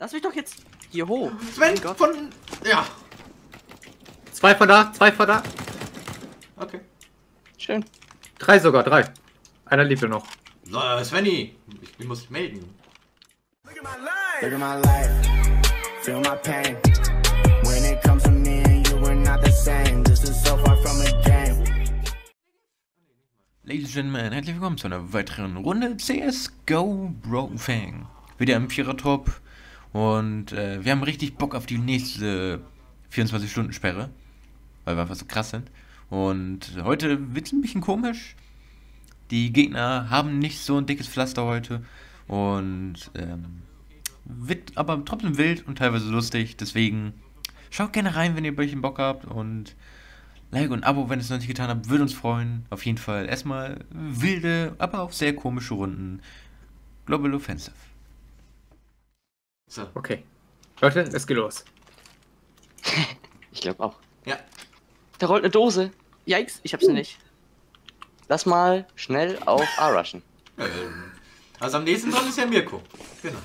Lass mich doch jetzt hier hoch. Sven, Gott. von... Ja. Zwei von da, zwei von da. Okay. Schön. Drei sogar, drei. Einer lebt ja noch. So, Svenny, ich, ich muss mich melden. Look at my life, feel my pain. When it comes to me and you, we're not the same. This is so far from a game. Ladies and Gentlemen, herzlich willkommen zu einer weiteren Runde CSGO Bro Fang. Wieder im Vierer-Top und äh, wir haben richtig Bock auf die nächste 24-Stunden-Sperre, weil wir einfach so krass sind. Und heute wird es ein bisschen komisch. Die Gegner haben nicht so ein dickes Pflaster heute und ähm, wird aber trotzdem wild und teilweise lustig. Deswegen schaut gerne rein, wenn ihr ein bisschen Bock habt und Like und Abo, wenn ihr es noch nicht getan habt, würde uns freuen. Auf jeden Fall erstmal wilde, aber auch sehr komische Runden. Global Offensive. So, Okay. Leute, es geht los. Ich glaube auch. ja. Da rollt eine Dose. Yikes, ich hab sie nicht. Lass mal schnell auf A rushen. Ähm, Also am nächsten dran ist ja Mirko. Genau.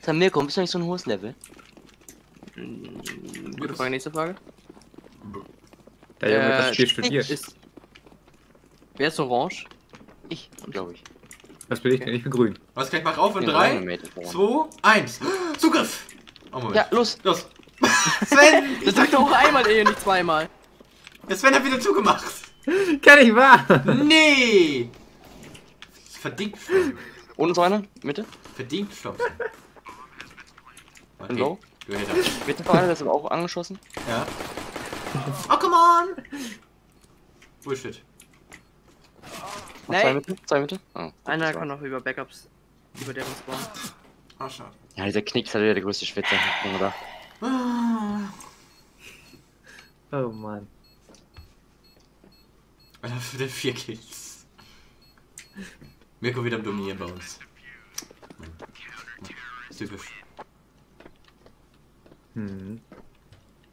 Sag Mirko, bist du nicht so ein hohes Level? Gute Frage, nächste Frage. Der Junge Äh, das Spiel studiert. Ist. Wer ist orange? Ich, glaube ich. Was bin ich denn? Ich bin grün. Was gleich mach auf in Den 3, Dynamite voran. 2, 1. Zugriff! Oh Moment. Ja, los. Los. Sven! Das sagt doch auch einmal, ehe nicht zweimal. Der Sven hat wieder zugemacht. Kann ich wahr? Nee! Verdient Stopp. Unten so einer? Mitte? Verdient Stopp. Und low? Du Hater. Mitte vor einer, das ist aber auch angeschossen. Ja. Oh, come on! Bullshit. Und Zwei. Mitte? Zwei Mitte? Oh. Einer kann noch über Backups. Über deren Spawn. Ah, schade. Ja, dieser Knick ist halt wieder der größte Schwitzer. Oder? Ah. Oh Mann. Alter, für den 4 Kills. Mirko wieder am Dominieren bei uns. Typisch. Hm.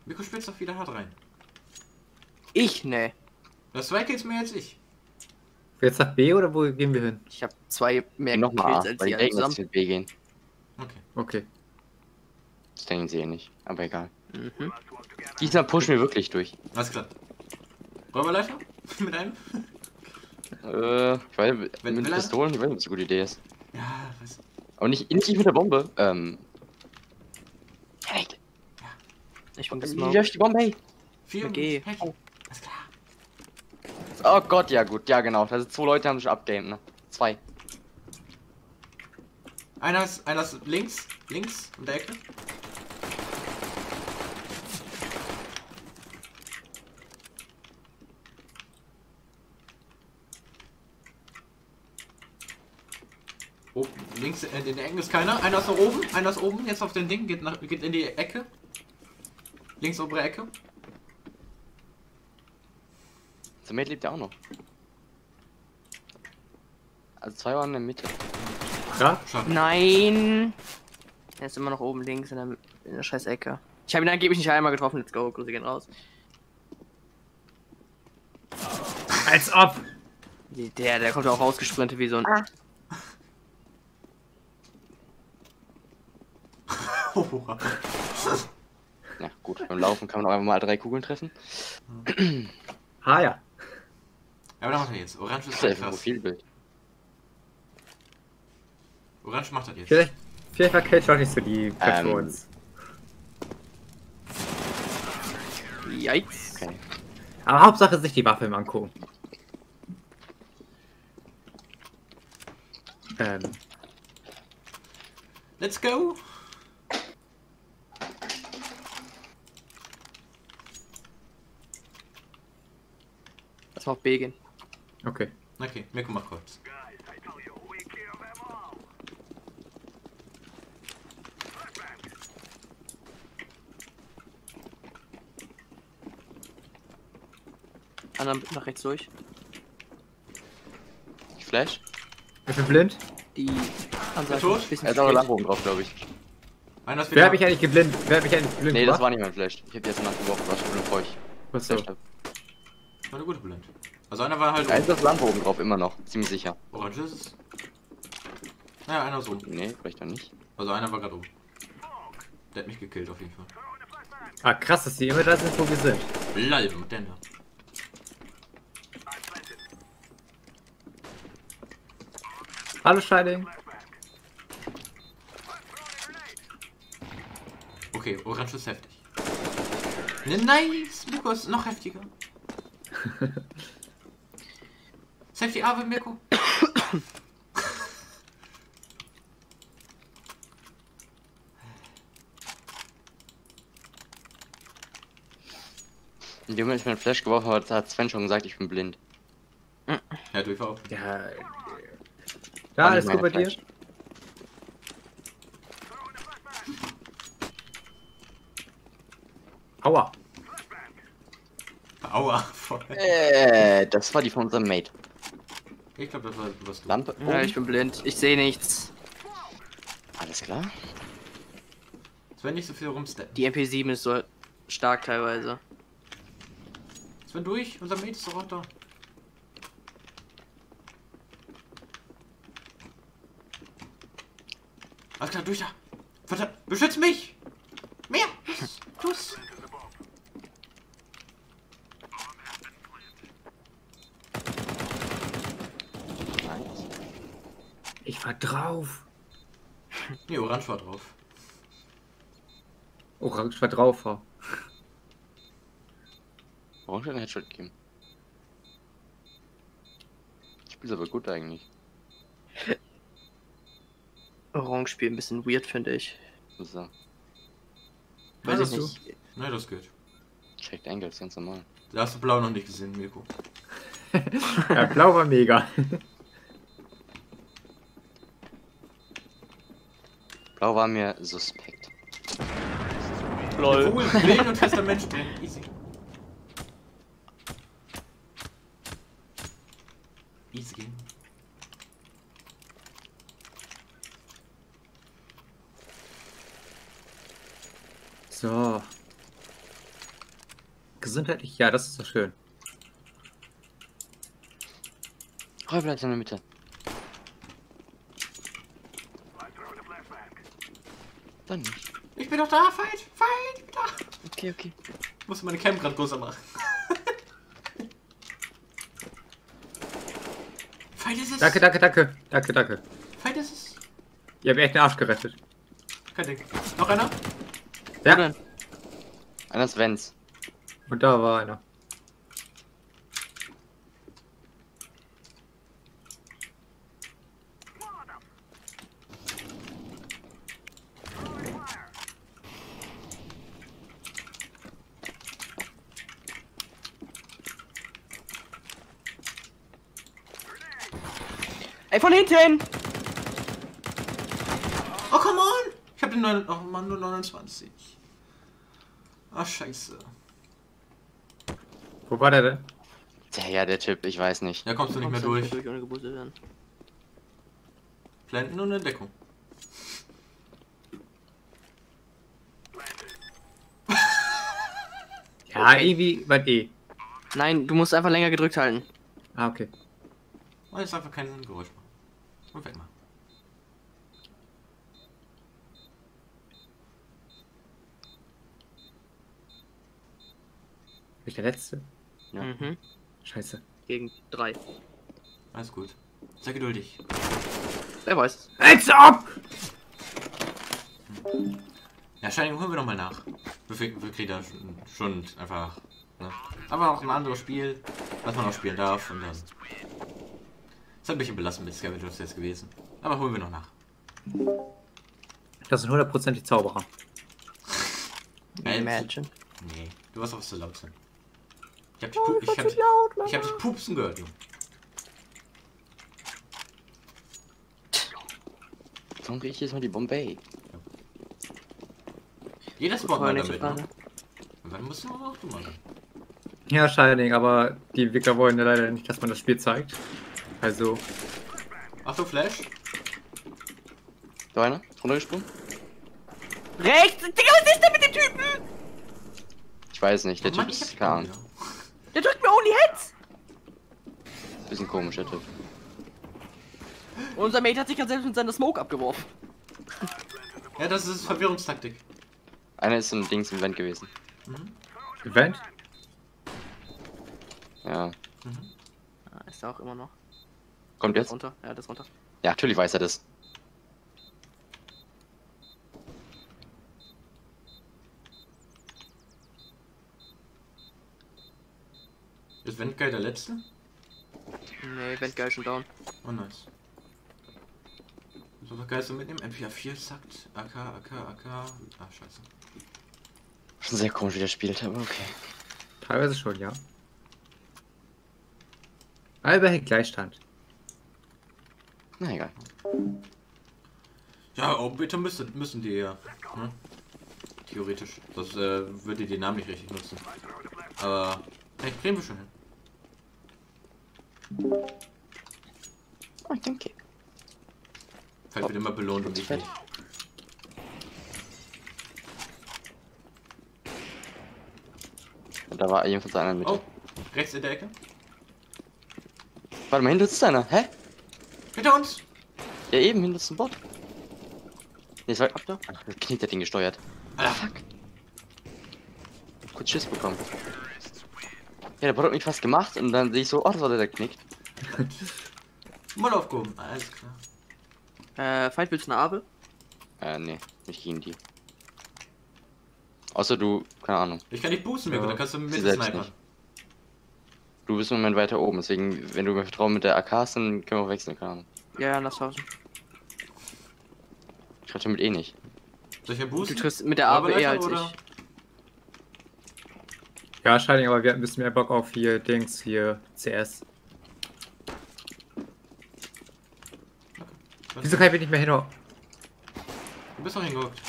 Mirko spitzt doch wieder hart rein. Ich? Nee. Das zwei Kills mehr als ich. Jetzt nach B oder wo gehen wir hin? Ich hab zwei mehr Nochmal A, Kills als weil die alle Gegner zusammen. mit B gehen. Okay. Okay. Das denken sie eh nicht. Aber egal. Mhm. Diesmal pushen wir wirklich durch. Alles klar. Räuberleiter? Mit einem? Äh, ich weiß, Wenn- mit will er? Pistolen, ich weiß nicht, ob das eine gute Idee ist. Ja, was? Aber nicht, nicht mit der Bombe. Ähm. Hey, Ich bin wie gesmoked. löscht die Bombe, hey? Vier Okay. Heck. Oh Gott, ja gut, ja genau. Also zwei Leute haben sich abgamed, ne? Zwei. Einer ist, einer ist links, links in der Ecke. Oh, links äh, in der Ecke ist keiner. Einer ist noch oben, einer ist oben, jetzt auf den Ding, geht, nach, geht in die Ecke. Links obere Ecke. Der Mate lebt ja auch noch. Also zwei waren in der Mitte. Ja? Schade. Nein! Er ist immer noch oben links in der, in der scheiß Ecke. Ich habe ihn angeblich nicht einmal getroffen. Let's go. Grüße gehen raus. Als ob! Der, der kommt ja auch rausgesprintet wie so ein. Ja, gut. Beim Laufen kann man auch einfach mal drei Kugeln treffen. Ah ja. Ja, aber da macht er jetzt. Orange Das ist ist einfach ein krass. Profilbild. Orange macht das jetzt. Vielleicht, vielleicht war Cage auch nicht so die für Ähm. Yikes. Okay. Aber Hauptsache sich die Waffe im angucken. Ähm, Let's go! Lass mal auf B gehen. Okay. Okay, Mirko macht kurz. Anderen nach rechts durch. Ich Flash? Ich bin blind. Die Ansage tot? ist ein bisschen Er hat auch oben drauf, glaube ich. Einer ist Wer wieder. hat mich eigentlich geblindet? Wer hat mich eigentlich geblindet? Nee, das war nicht mein Flash. Ich hab die jetzt nachgeworfen, was schon bevor ich Was so? geflasht hab. War eine gute Blend. Also einer war halt. Da ist das Lambo oben drauf, immer noch. Ziemlich sicher. Orange ist es. Naja, einer so. Nee, vielleicht noch nicht. Also einer war gerade oben. Der hat mich gekillt auf jeden Fall. Ah, krass, dass die immer da sind, wo wir sind. Mit denn da? Hallo, Scheiding. Okay, Orange ist heftig. Ne, nice! Ist noch heftiger. Safety Ave, Mirko. In dem Moment, ich meinen Flash geworfen habe, hat Sven schon gesagt, ich bin blind. Ja, du auch. Ja. Ja, alles gut bei meine dir? Flash. Aua. Aua, voll. Äh, das war die von unserem Mate. Ich glaube, das war was du. Lampe. Ja, ich bin blind. Ich sehe nichts. Alles klar. Sven nicht so viel rumsteppen. Die MP7 ist so stark teilweise. Sven durch, unser Mate ist doch auch da. Alles klar, durch da. Verdammt, beschütz mich! Mehr! Los, war drauf. Nee, Orange war drauf. Oh, ich war drauf. war. Warum schon einen Headshot geben? Ich spiele aber gut eigentlich. Orange Spiel ein bisschen weird, finde ich. So. Weiß das ich du? nicht. Ne, das geht. Checkt Angles, ganz normal. Da hast du Blau noch nicht gesehen, Mirko. Ja, blau war mega. Blau war mir suspekt. Cool, Willen und fester Mensch drin. Easy. Easy. So. Gesundheitlich, ja, das ist doch schön. Oh, bleibt in der Mitte. Dann nicht. Ich bin doch da, Fight! Fight! Ich bin da! Okay, okay. Ich muss meine Cam gerade größer machen. Fight ist es! Danke, danke, danke. Danke, danke. Fight ist es! Ihr habt mir echt den Arsch gerettet. Kein Ding. Noch einer? Ja? Einer ist Vents. und da war einer. Ey, von hinten! Oh, come on! Ich hab den 9. Oh Mann, nur 29. Ah, scheiße. Wo war der denn? Der, ja, der Typ, ich weiß nicht. Da kommst du nicht mehr durch. Planten und eine Deckung. Ja, irgendwie mein E. Nein, du musst einfach länger gedrückt halten. Ah, okay. Und jetzt einfach kein Geräusch. Und weg mal. Bin ich der Letzte? Ja. Mhm. Scheiße. Gegen drei. Alles gut. Sei geduldig. Wer weiß. Heads up! Ja, Shining holen wir nochmal nach. Wir, wir kriegen da schon, schon einfach. Ne? Aber noch ein anderes Spiel, was man auch spielen darf. Und dann. Ist ein bisschen belastend mit Scavengers jetzt gewesen. Aber holen wir noch nach. Das sind hundertprozentig Zauberer. Imagine. Nee, du warst auch zu laut sein. Ich hab dich, pu ich hab, ich hab dich pupsen gehört, Junge. Warum krieg ich jetzt mal die Bombay? Jeder spawnt mal damit, ne? Und dann musst du auch du mal. Ja, Shining, aber die Entwickler wollen ja leider nicht, dass man das Spiel zeigt. Also, Achtung, Flash. Da einer? Runtergesprungen? Rechts! Digga, was ist denn mit dem Typen? Ich weiß nicht, der Oh Typ Mann, ist hab keine Ahnung. wieder. Der drückt mir Only Heads! Bisschen komisch, der Typ. Unser Mate hat sich gerade selbst mit seiner Smoke abgeworfen. Ja, das ist Verwirrungstaktik. Einer ist im Dings im Vent gewesen. Event? Ja. Ah, ist er auch immer noch. Kommt jetzt? runter. Ja, das runter. Ja, natürlich weiß er das. Ist Wendgeil der letzte? Nee, Wendgeil schon down. Oh nice. So was so mitnehmen? MP4 zackt. AK, AK, AK. Ah, scheiße. Schon sehr komisch, wie der spielt, aber okay. Teilweise schon, ja. Aber hängt Gleichstand. Na egal. Ja, Augenbitter müssen, müssen die ja. Ne? Theoretisch. Das äh, würde die Namen nicht richtig nutzen. Aber. Hey, kriegen wir schon hin. Oh, danke. Fällt wird immer belohnt und ich Fett. nicht. Da war jedenfalls einer mit. Oh, rechts in der Ecke. Warte mal, hinter uns ist einer. Hä? Hinter uns! Ja, eben, hinter Bot. Nee, es war ab da. Ach, das Knick hat ihn gesteuert. Ah, Fuck. Kurz Schiss bekommen. Ja, der Bot hat mich fast gemacht und dann sehe ich so, oh, das war der, der knickt. mal aufgehoben. Alles klar. Äh, Fight willst du eine Abel? Äh, nee, nicht gegen die. Außer du, keine Ahnung. Ich kann dich boosten, Mirko, Ja. dann kannst du mit nicht. Du bist im Moment weiter oben, deswegen, wenn du mir vertrauen mit der AK hast, dann können wir auch wechseln, keine Ahnung. Ja, ja, lass tauschen. Ich hatte mit eh nicht. Soll ich ja Du triffst mit der Abel eher als Oberleiter, ich. Ja, Shining, aber wir hatten ein bisschen mehr Bock auf hier Dings, hier CS. Was? Wieso kann ich mich nicht mehr hinhauen? Du bist doch hingeguckt.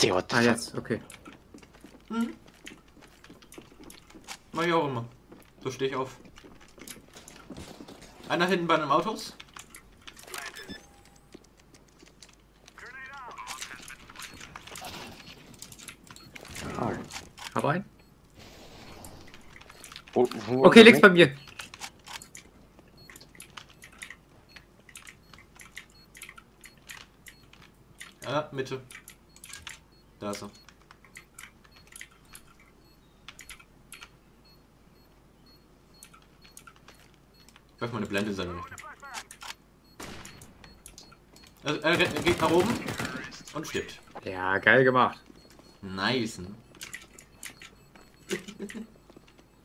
The Ah, jetzt, okay. Mhm. Mach ich auch immer. So stehe ich auf. Einer hinten bei einem Autos. Oh. Hab einen. Wo, wo, Okay, wo- links bei mir. Ja, Mitte. Da ist er. Werf mal eine Blende in seine Richtung. Also, er, rennt- er geht nach oben und stirbt. Ja, geil gemacht. Nice.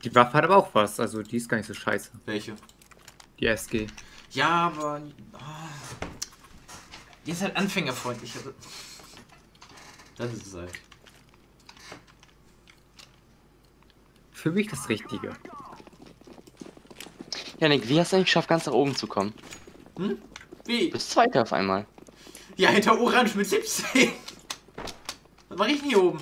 Die Waffe hat aber auch was, also die ist gar nicht so scheiße. Welche? Die SG. Ja, aber. Oh, die ist halt anfängerfreundlich. Also. Das ist es halt. Für mich das Richtige. Janik, wie hast du eigentlich geschafft, ganz nach oben zu kommen? Hm? Wie? Du bist Zweiter auf einmal. Ja, hinter Orange mit 17. Was mach ich denn hier oben?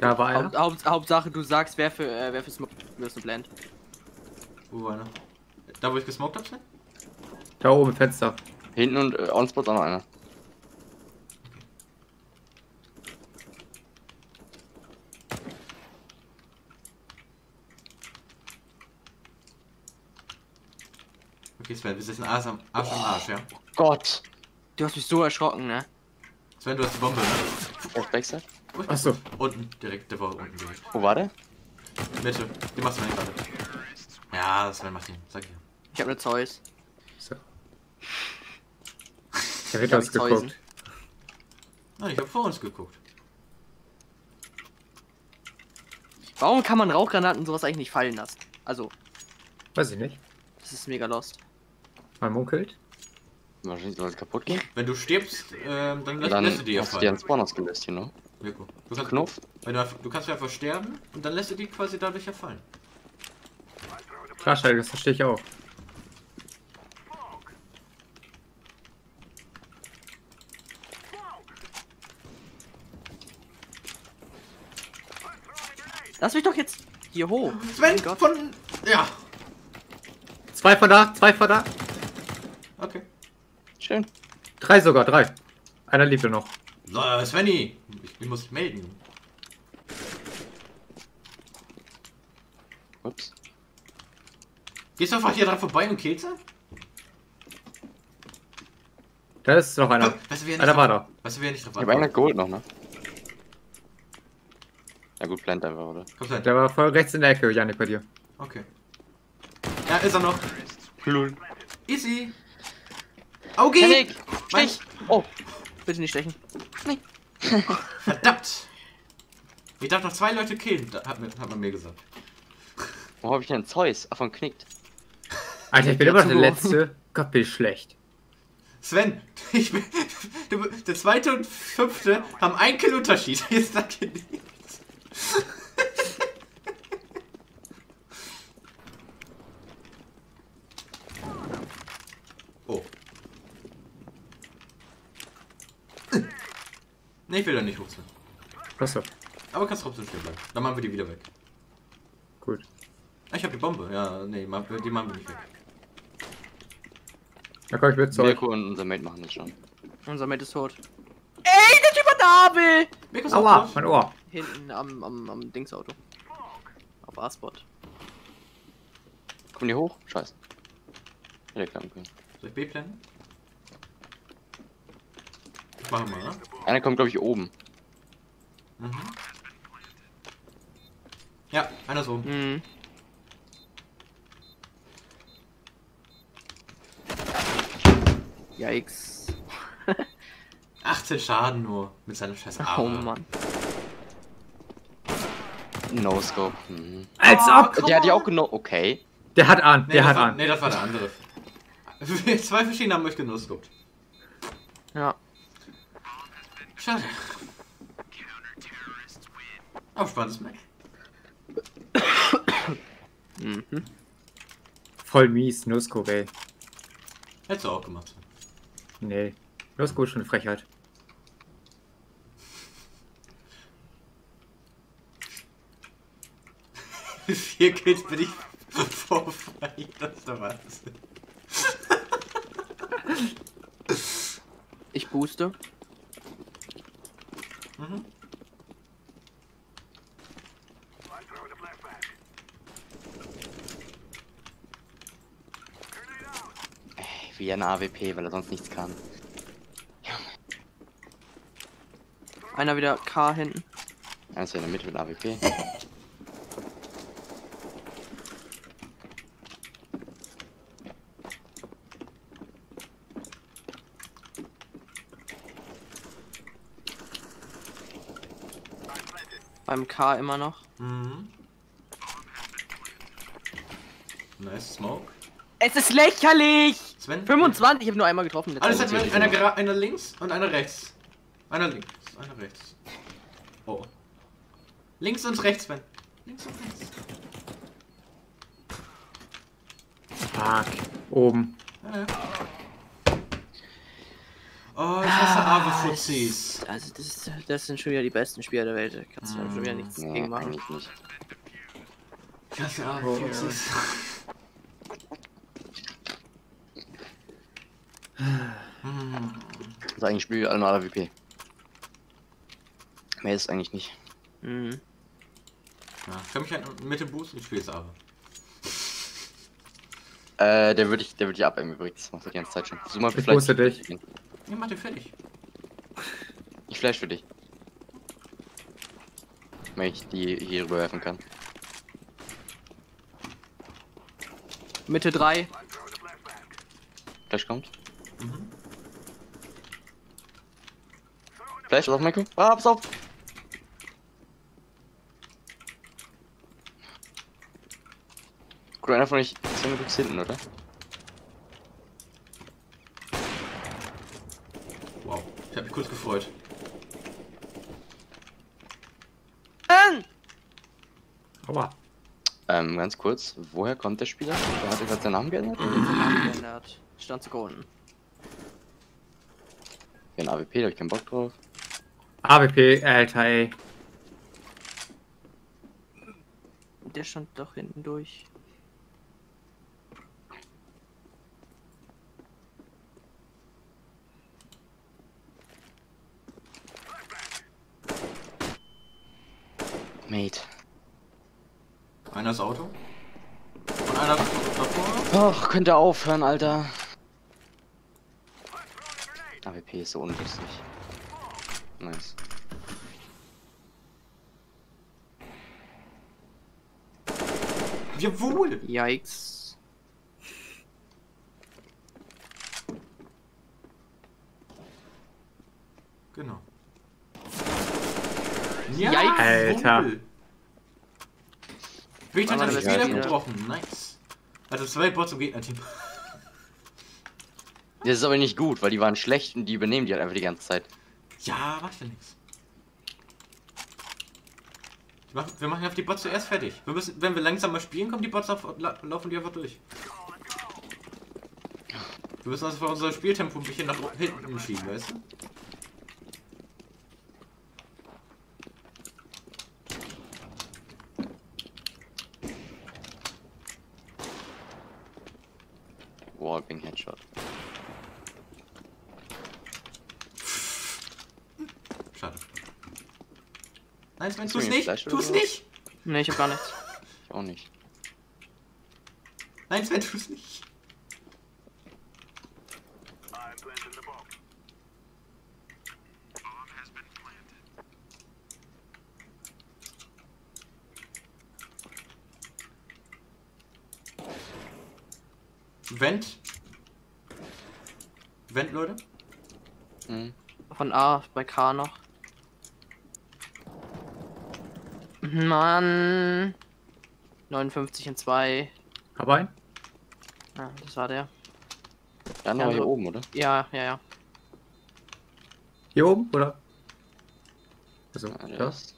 Da war Haupt, einer. Haupt, Hauptsache, du sagst, wer für, äh, wer für Smoke wirst du blend. Wo war er? Da, wo ich gesmoked hab, Sven? Da oben Fenster. Hinten und äh, on-spot auch noch einer. Sven, wir sitzen Arsch am Arsch, am Arsch ja? Gott! Du hast mich so erschrocken, ne? Sven, du hast die Bombe, ne? Auf Backside? Achso. Unten, direkt, der war unten direkt. Wo war der? Mitte, die machst du mal gerade. Ja, Sven macht ihn, sag ich. Ich hab ne Zeus. So. Wird hab die Zeusen. geguckt. Ah, ich hab vor uns geguckt. Warum kann man Rauchgranaten sowas eigentlich nicht fallen lassen? Also, Weiß ich nicht. das ist mega lost. Man munkelt. Wahrscheinlich soll es kaputt gehen. Wenn du stirbst, ähm, dann, lässt, Dann lässt du die ja hast du dir einen fallen. Spawn ausgelöst, you know? Mirko. Du kannst, Knopf. Wenn du, einfach, du kannst einfach sterben und dann lässt du die quasi dadurch ja fallen. Klar, Scheide, das verstehe ich auch. Lass mich doch jetzt hier hoch. Sven, von... Ja. Zwei von da, zwei von da. Okay. Schön. Drei sogar, drei. Einer lebt ja noch. So, Svenny, ich, ich muss mich melden. Ups. Gehst du einfach hier dran vorbei und killst ihn? Da ist noch einer. Weißt du, wer da war er. Weißt du, wer nicht drauf Ich habe einen geholt noch, ne? Ja gut, plant einfach, oder? Komm rein. Der war voll rechts in der Ecke, Janik, bei dir. Okay. Ja, ist er noch. Lul. Easy. Auge! Mein- Stich! Oh! Bitte nicht stechen. Verdammt! Ich darf noch zwei Leute killen, da hat, hat man mir gesagt. Wo habe ich denn Zeus? Ach, von Knickt. Alter, ich bin immer noch der Letzte. Gott, bin ich schlecht. Sven, ich bin, du, der zweite und fünfte haben ein Kill Unterschied. Jetzt sag ich nichts. Oh. Ne, ich will da nicht hoch sein. Achso, Aber kannst trotzdem stehen bleiben. Dann machen wir die wieder weg. gut. Ah, Ich hab die Bombe. Ja, nee, die machen wir nicht weg. Da komm ich mit zu euch. Mirko und unser Mate machen das schon. Unser Mate ist tot. Ey, der Typ hat Nabel! Mirko ist auch Aua, tot. mein Ohr. Hinten am, am, am Dingsauto. Auf A-Spot. Kommen die hoch? Scheiße. Hätte klappen können. Soll ich B-planen? Machen wir, ne? Einer kommt, glaube ich, oben. Mhm. Ja, einer so. Mhm. Yikes. 18 Schaden nur mit seinem scheiß Arm. Oh Mann. No Scope. Mhm. Als ob! Der hat die auch genommen. Okay. Der hat an, Nee, der hat war, an. nee, das war der andere. Zwei verschiedene haben euch genussguckt. Ja. Schade. Aber spannendes Match. Mhm. Voll mies, Nusko, ey. Hättest du auch gemacht. Nee. Nusko ist schon eine Frechheit. Vier Kills bin ich vorfrei. Das ist der Wahnsinn. Ich booste. Mhm. Ey, wie ein AWP, weil er sonst nichts kann. Einer wieder K hinten. Einer ist ja in der Mitte mit AWP. Beim K immer noch. Mhm. Nice Smoke. Es ist lächerlich! Sven? 25, ich habe nur einmal getroffen. Alles letztes hat einer, gera- einer links und einer rechts. Einer links, einer rechts. Oh. Links und rechts, Sven. Links und rechts. Fuck. Oben. Ja, ja. Oh, ich hasse Ave-Fuzis. Also, das, ist, das sind schon wieder die besten Spieler der Welt. Da kannst du schon wieder nichts Nee, gegen machen. eigentlich nicht. Ich hasse Ave-Fuzis. Also eigentlich spielen wir alle nur AWP. Mehr ist es eigentlich nicht. Mhm. Ja, ich kann mich halt Mitte boosten, ich spiele jetzt Ave. Äh, der würde ich, der würde ich abämmen übrigens. Das macht er die ganze Zeit schon. Versuch mal Ich wusste dich. Ja, mach den fertig. Ich flash für dich. Wenn ich die hier rüberwerfen kann. Mitte 3. Flash kommt. Flash, pass auf, Michael. Ah, pass auf. Gut, einer von euch ist ja hinten, oder? Wow, ich hab mich kurz gefreut. Aua. Ähm, ganz kurz, woher kommt der Spieler? Der hat gerade seinen Namen geändert? geändert. Stand zu unten. Ja, ein AWP, da hab ich keinen Bock drauf. AWP, Alter, ey. Der stand doch hinten durch. Mate. Einer ist Auto. Und einer davor. vor. Ach, könnt ihr aufhören, Alter. AWP ist so unlustig. Nice. Jawohl! Yikes. Genau. Ja, Yikes. Alter. Bin ich Aber dann das wieder- getroffen. Nice. Also zwei Bots im Gegnerteam. Das ist aber nicht gut, weil die waren schlecht und die übernehmen die halt einfach die ganze Zeit. Ja, macht ja nichts. Wir machen auf die Bots zuerst fertig. Wir müssen, wenn wir langsamer spielen, kommen die Bots auf, la, laufen die einfach durch. Wir müssen also unser Spieltempo ein bisschen nach hinten schieben, weißt du? Wallbang Headshot. Schade. Nein, Sven, Hast du tu's mir nicht! Fleisch oder Tu's so? nicht! Ne, ich hab gar nichts. Ich auch nicht. Nein, Sven, tu's nicht! Vent. Vent, Leute. Hm. Von A bei K noch. Mann. 59 in 2. Hab ein. Ja, das war der. Dann Ja, aber hier so- oben, oder? Ja, ja, ja. Hier oben, oder? Also, Ja, der ja. ist-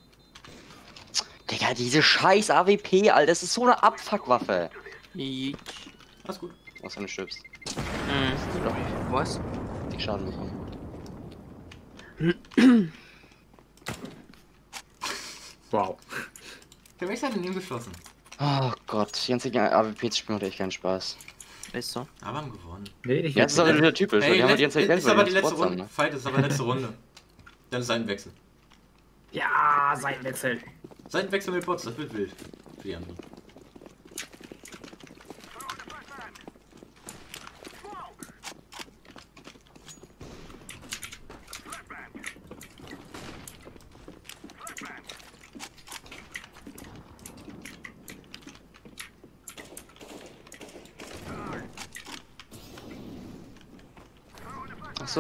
Digga, diese scheiß AWP, Alter, das ist so eine Abfuckwaffe. Yeet. Alles gut. Was wenn du stirbst. Hm. Was? Die Schaden bekommen. Wow. Der Wechsel hat in ihm geschossen. Oh Gott, die ganze AWP zu spielen macht echt keinen Spaß. Ist so. Aber haben gewonnen. Nee, nicht Ja, das ist aber wieder typisch, weil die haben halt die ganze Zeit Geld ist aber die letzte Runde. ne? Fight ist aber letzte Runde. Dann ist Seitenwechsel. Ja, Seitenwechsel. Seitenwechsel mit Bots, das wird wild. Für die anderen.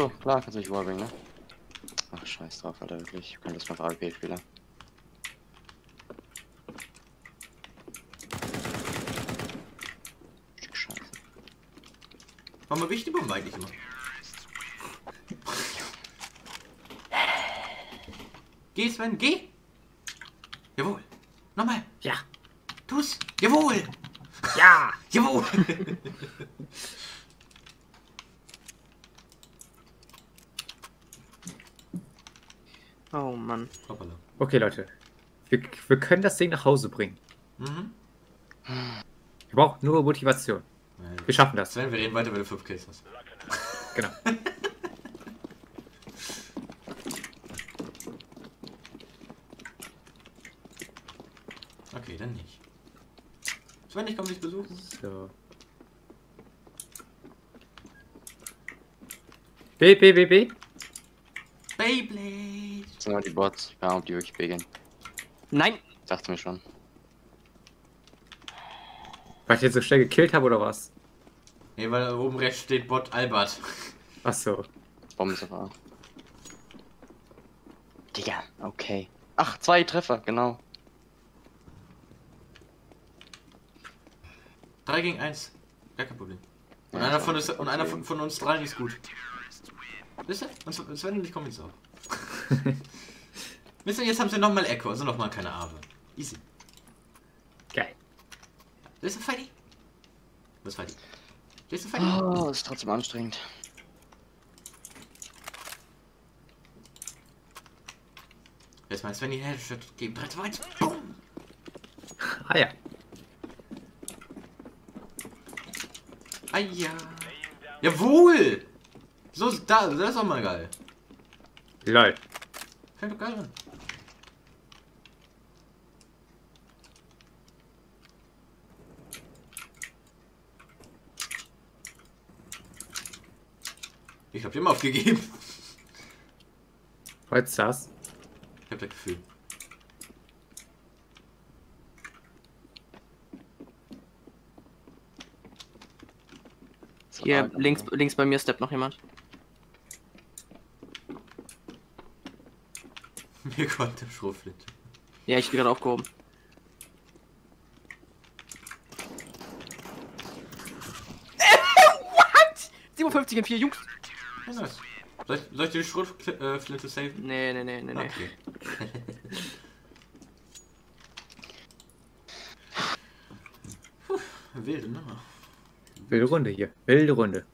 Ach so, klar, kannst du nicht Wallbang, ne? Ach, scheiß drauf, Alter, wirklich. Ich kann das mal auf AWP-Spieler. Stück Scheiße. Warum habe ich die Bombe eigentlich immer? Geh, Sven, geh! Jawohl! Nochmal! Ja. Tu's! Jawohl! Ja. Jawohl! Oh Mann. Hoppala. Okay, Leute. Wir, wir können das Ding nach Hause bringen. Mhm. Wir brauchen nur Motivation. Wir schaffen das. Sven, wir reden weiter, wenn du 5 Kills hast. Genau. Okay, dann nicht. Sven, ich komme dich besuchen. So. B, B, B, B. Beyblade! Das sind aber die Bots. Ahnung, ob die wirklich B gehen. Nein! Ich dachte mir schon. Weil ich jetzt so schnell gekillt habe oder was? Nee, weil da oben rechts steht Bot Albert. Ach so. Bomben ist auf A. Digga, okay. Ach, zwei Treffer, genau. 3 gegen 1. Gar kein Problem. Und Ja, einer, ist von uns, und einer von, von uns dreien ist gut. Wisst ihr? Und Sven und ich kommen jetzt auch. Wisst ihr, jetzt haben sie nochmal Echo, also nochmal keine Arme. Easy. Geil. Wisst ihr, Freddy? Was Freddy? Wisst ihr, Freddy? Oh, ist trotzdem anstrengend. Jetzt mal Sven die Headshot geben. 3, 2, 1. Boom! Ah ja. Ah ja. Jawohl! So, da, das ist auch mal geil. Lol. Kann doch geil sein. Ich hab immer aufgegeben. Heute das. Ich hab das Gefühl. Hier links, links bei mir steppt noch jemand. Mir kommt der Schrotflinte. Ja, ich bin gerade aufgehoben. What? 57 in 4 Jungs. Ja, nice. Soll ich, soll ich die Schrotflinte saven? Nee, nee, nee, nee, nee. Okay. Puh, Wilde Nummer. Wilde Runde hier. Wilde Runde.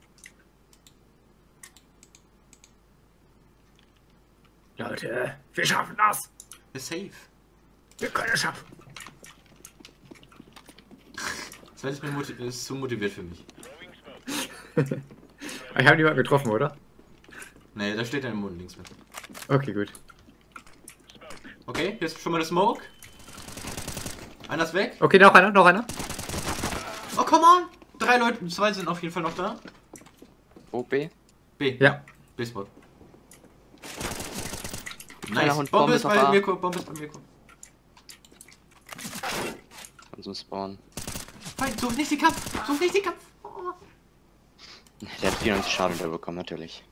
Leute, wir schaffen das. Ist safe. Wir können es schaffen. Sven ist, mir motiv ist zu motiviert für mich. Ich habe niemanden getroffen, oder? Nee, da steht dein Mund links mit. Okay, gut. Okay, hier ist schon mal der Smoke. Einer ist weg. Okay, noch einer, noch einer. Oh, come on! Drei Leute, zwei sind auf jeden Fall noch da. Oh, B. B. Ja. B-Spot. Kleiner Nice. Hund, Bombe Bombe ist bei A. Mirko, Bombe ist bei Mirko. Von so einem Spawn. Feind, such nicht die Kampf! Such nicht die Kampf! Oh. Der hat 94 Schaden wieder bekommen, natürlich.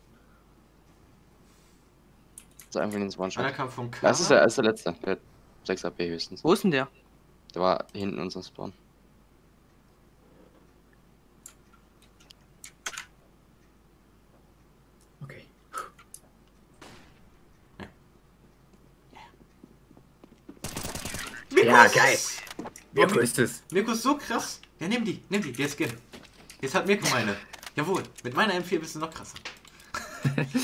So einfach ins Einer One-Shot. kam K. Das ist der, das ist der letzte. Der hat 6 AP höchstens. Wo ist denn der? Der war hinten unserem Spawn. Ja, ist geil. Mirko ist es. Mirko ist so krass. Ja, nimm die, nimm die, der Skin. Jetzt hat Mirko meine. Jawohl, mit meiner M4 bist du noch krasser.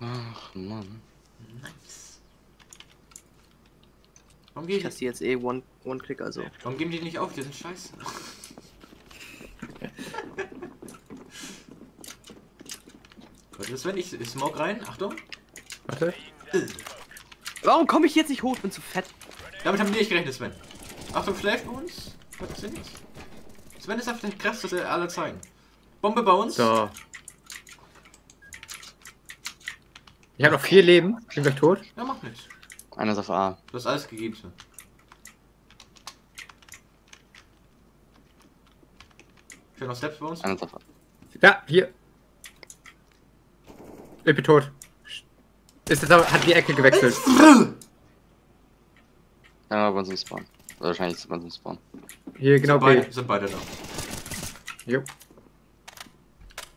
Ach, Mann. Nice. Warum gehen Ich hasse die jetzt eh One- One-Click, also. Warum geben die nicht auf? Die sind scheiße. Was ist, wenn ich ich smoke rein? Achtung. Warte. Warum komme ich jetzt nicht hoch? Ich bin zu fett. Damit haben die nicht gerechnet, Sven. Achtung, Flash bei uns. Was ist denn jetzt? Sven ist auf der krasseste aller Zeiten. Bombe bei uns. So. Ich habe noch vier Leben. Ich bin gleich tot. Ja, mach nichts. Einer ist auf A. Du hast alles gegeben, Sven. Ich noch Steps bei uns. Einer ist auf A. Ja, hier. Ich bin tot. Ist jetzt aber, hat die Ecke gewechselt. War bei uns im Spawn. Oder wahrscheinlich er bei uns im Spawn. Hier genau sind, beide, B. sind beide da. Jo.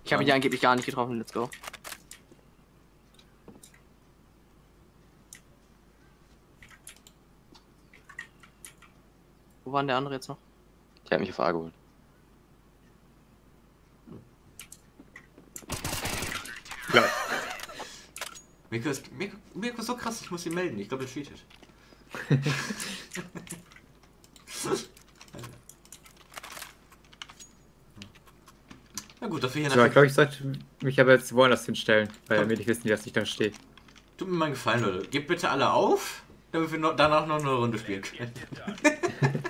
Ich habe ihn ja angeblich gar nicht getroffen. Let's go. Wo war denn der andere jetzt noch? Der hat mich auf A geholt. Mirko ist, Mirko, Mirko ist so krass, ich muss ihn melden. Ich glaube, er cheatet. Na gut, dafür hier So, ich glaube, ich sollte mich aber jetzt woanders hinstellen, weil damit ich wissen, dass ich dann stehe. Tut mir mal einen Gefallen, Leute. Gebt bitte alle auf, damit wir noch, danach noch eine Runde spielen können.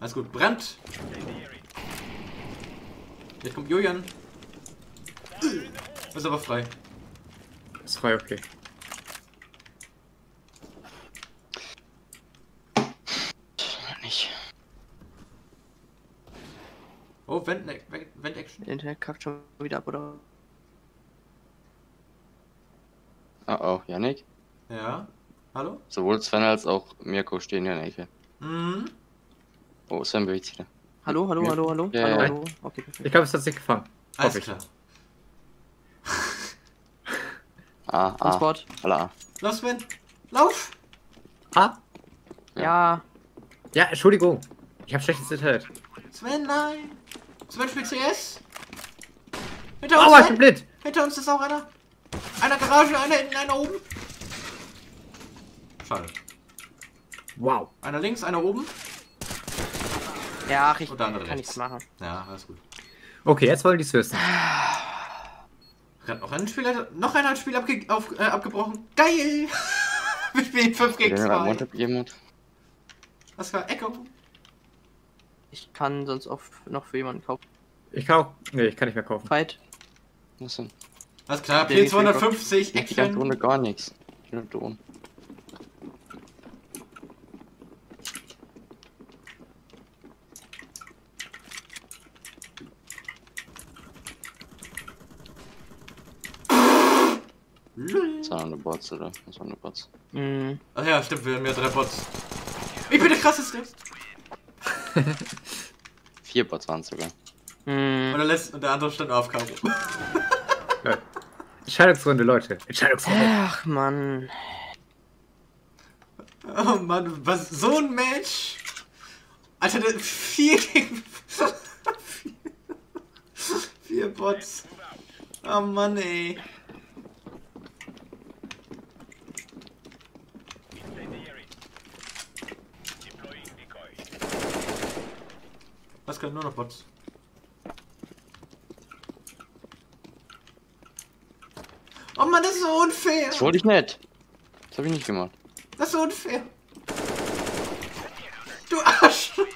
Alles gut, Brand! Jetzt kommt Julian. Ist aber frei. Ist frei, okay. Nicht. Oh, Vent, Vent, Vent Action. Der Internet kackt schon wieder ab, oder? Oh oh, Yannick. Ja. Hallo? Sowohl Sven als auch Mirko stehen hier in der Ecke. Mhm. Oh, Sven bewegt sich wieder. Hallo, hallo, hallo, hallo? Ja, hallo, ja. hallo. Okay, perfekt. Ich glaube, es hat sich gefangen. Alles Hoffe ich. klar. A, A. Transport. Alle A. Lauf, Sven. Lauf! Ah? Ja. Ja, Entschuldigung. Ich habe schlechtes Internet. Sven, nein! Sven spielt CS! Hinter uns, Aua, ich bin blind. Hinter uns ist auch einer! Einer Garage, einer hinten, einer oben! Schade. Wow. Einer links, einer oben. Ja, ach, ich kann rechts. nichts machen. Ja, alles gut. Okay, jetzt wollen die es wissen. Hat noch ein Spieler, noch ein Spiel abge auf, äh, abgebrochen. Geil! Wir spielen spielen 5 gegen Der 2. Mund jemand. Was war Echo? Ich kann sonst auch noch für jemanden kaufen. Ich kauf. Nee, ich kann nicht mehr kaufen. Fight. Was denn? Was klar, Der wie viel P250 Ich die ganze Action. Runde gar nichts. Ich bin nur Das waren nur Bots, oder? Das waren nur Bots. Mhm. Ach ja, stimmt, wir haben ja drei Bots. Ich bin der krasseste. Vier Bots waren es sogar. Mhm. Und der, letzte, und der andere stand auf Karo. Entscheidungsrunde, Leute. Entscheidungsrunde. Ach man. Oh Mann, was so ein Match? Alter, der vier gegen vier Bots. Oh Mann, ey. Was können nur noch Bots? Oh Mann, das ist so unfair. Das wollte ich nicht. Das habe ich nicht gemacht. Das ist so unfair. Du Arschloch.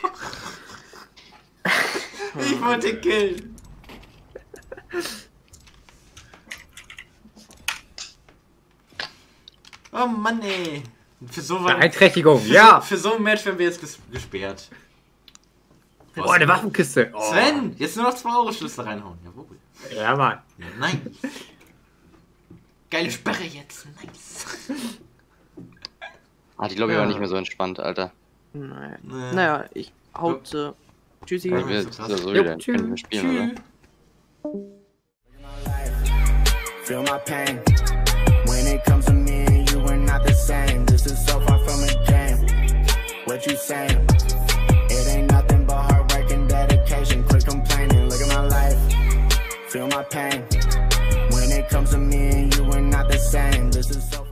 Ich wollte killen. Oh Mann, ey. Für so, Beeinträchtigung, für ja. so, für so ein Match werden wir jetzt ges gesperrt. Oh, eine Waffenkiste. Oh. Sven, jetzt nur noch 2 Euro Schlüssel reinhauen. Jawohl. Ja, Mann. Ja, nein. Geile Sperre jetzt. Nice. Ah, die Lobby Ja. war nicht mehr so entspannt, Alter. Naja. Nee. naja, ich haute. Tschüssi. Ja, Ja, wir so sind ja so wieder. tschüss. Können wir spielen, oder? Tschüss. Feel my pain. When it comes to me you, we're not the same. This is so far from a game. What you saying? Feel my pain. When it comes to me and you, we're not the same. This is so.